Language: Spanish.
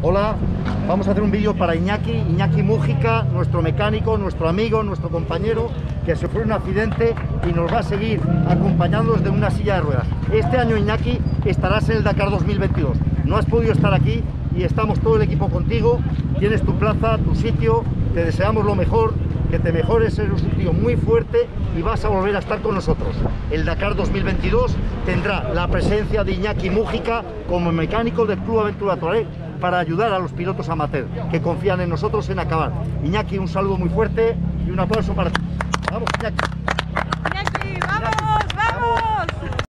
Hola, vamos a hacer un vídeo para Iñaki, Iñaki Mújica, nuestro mecánico, nuestro amigo, nuestro compañero, que sufrió un accidente y nos va a seguir acompañando desde una silla de ruedas. Este año, Iñaki, estarás en el Dakar 2022. No has podido estar aquí y estamos todo el equipo contigo. Tienes tu plaza, tu sitio, te deseamos lo mejor, que te mejores, eres un tío muy fuerte y vas a volver a estar con nosotros. El Dakar 2022 tendrá la presencia de Iñaki Mújica como mecánico del Club Aventura Tuareg para ayudar a los pilotos amateur que confían en nosotros en acabar. Iñaki, un saludo muy fuerte y un aplauso para ti. Vamos, Iñaki.